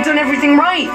done everything right.